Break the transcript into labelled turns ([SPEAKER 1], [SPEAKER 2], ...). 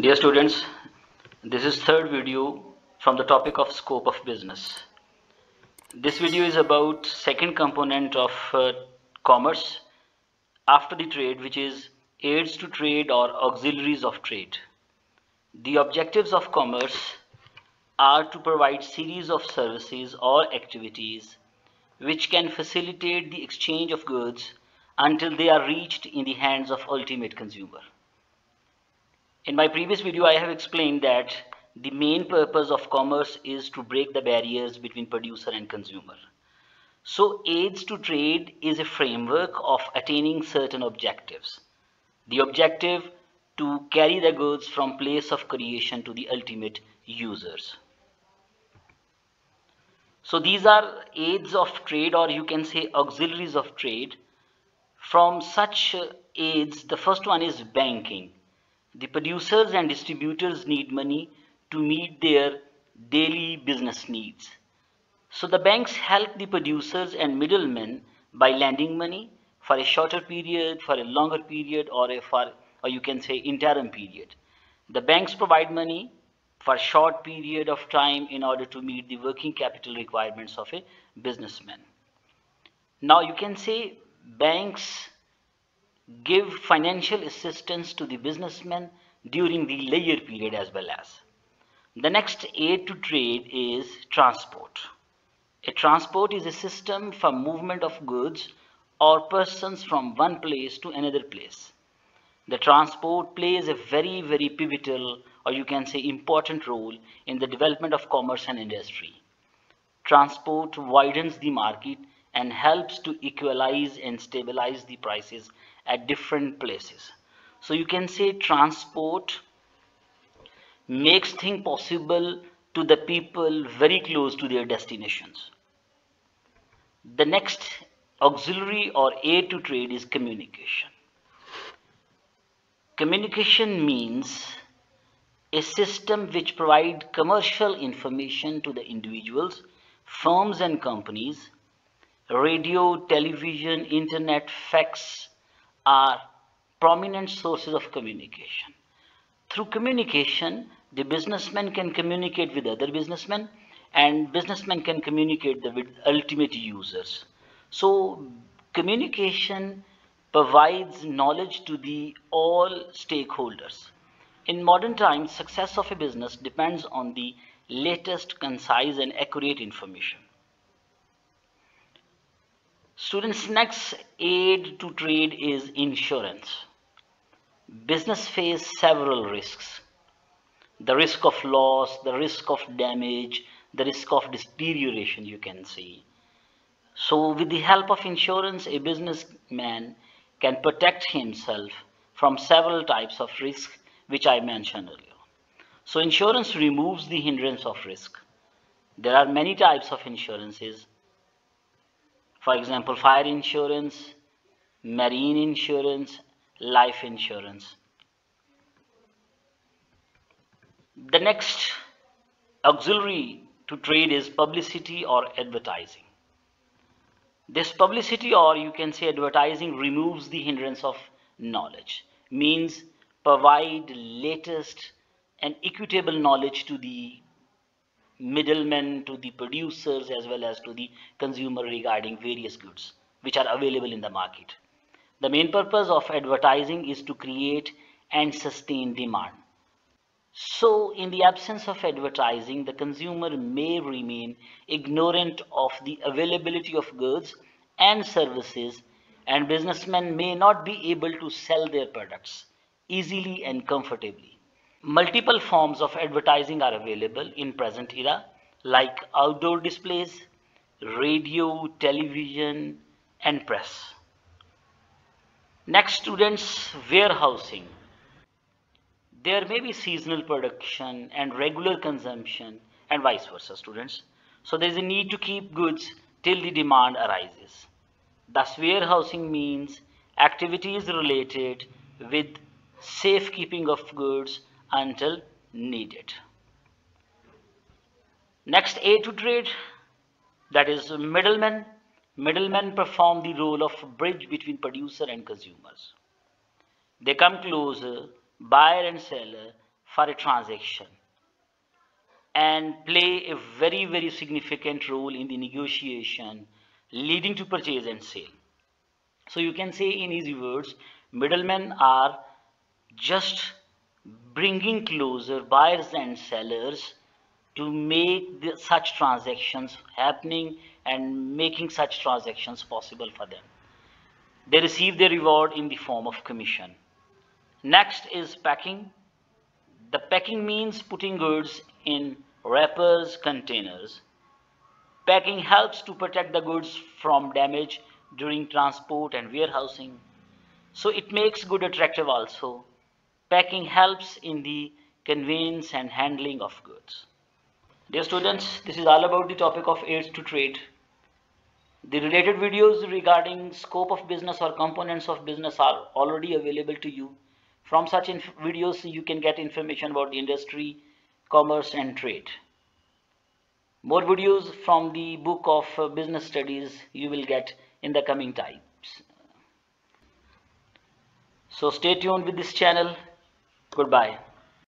[SPEAKER 1] Dear students, this is third video from the topic of scope of business. This video is about second component of uh, commerce after the trade which is aids to trade or auxiliaries of trade. The objectives of commerce are to provide series of services or activities which can facilitate the exchange of goods until they are reached in the hands of ultimate consumer. In my previous video, I have explained that the main purpose of commerce is to break the barriers between producer and consumer. So aids to trade is a framework of attaining certain objectives. The objective to carry the goods from place of creation to the ultimate users. So these are aids of trade or you can say auxiliaries of trade. From such uh, aids, the first one is banking. The producers and distributors need money to meet their daily business needs. So the banks help the producers and middlemen by lending money for a shorter period, for a longer period, or a for or you can say interim period. The banks provide money for a short period of time in order to meet the working capital requirements of a businessman. Now you can say banks give financial assistance to the businessmen during the leisure period as well as. The next aid to trade is transport. A transport is a system for movement of goods or persons from one place to another place. The transport plays a very very pivotal or you can say important role in the development of commerce and industry. Transport widens the market and helps to equalize and stabilize the prices at different places. So you can say transport makes things possible to the people very close to their destinations. The next auxiliary or aid to trade is communication. Communication means a system which provide commercial information to the individuals, firms and companies. Radio, television, internet, fax, are prominent sources of communication. Through communication, the businessman can communicate with other businessmen and businessmen can communicate with ultimate users. So communication provides knowledge to the all stakeholders. In modern times, success of a business depends on the latest, concise and accurate information. Students, next aid to trade is insurance. Business face several risks. The risk of loss, the risk of damage, the risk of deterioration you can see. So with the help of insurance, a businessman can protect himself from several types of risk which I mentioned earlier. So insurance removes the hindrance of risk. There are many types of insurances for example, fire insurance, marine insurance, life insurance. The next auxiliary to trade is publicity or advertising. This publicity or you can say advertising removes the hindrance of knowledge, means provide latest and equitable knowledge to the middlemen to the producers as well as to the consumer regarding various goods which are available in the market. The main purpose of advertising is to create and sustain demand. So in the absence of advertising, the consumer may remain ignorant of the availability of goods and services and businessmen may not be able to sell their products easily and comfortably. Multiple forms of advertising are available in present era like outdoor displays, radio, television and press. Next students, warehousing. There may be seasonal production and regular consumption and vice versa students. So there is a need to keep goods till the demand arises. Thus warehousing means activities related with safekeeping of goods until needed. Next A to trade that is middlemen. Middlemen perform the role of bridge between producer and consumers. They come closer, buyer and seller for a transaction and play a very very significant role in the negotiation leading to purchase and sale. So you can say in easy words, middlemen are just bringing closer buyers and sellers to make the, such transactions happening and making such transactions possible for them. They receive their reward in the form of commission. Next is packing. The packing means putting goods in wrappers, containers. Packing helps to protect the goods from damage during transport and warehousing. So it makes good attractive also. Packing helps in the conveyance and handling of goods. Dear students, this is all about the topic of aids to trade. The related videos regarding scope of business or components of business are already available to you. From such videos, you can get information about the industry, commerce and trade. More videos from the book of uh, business studies you will get in the coming times. So stay tuned with this channel. Goodbye.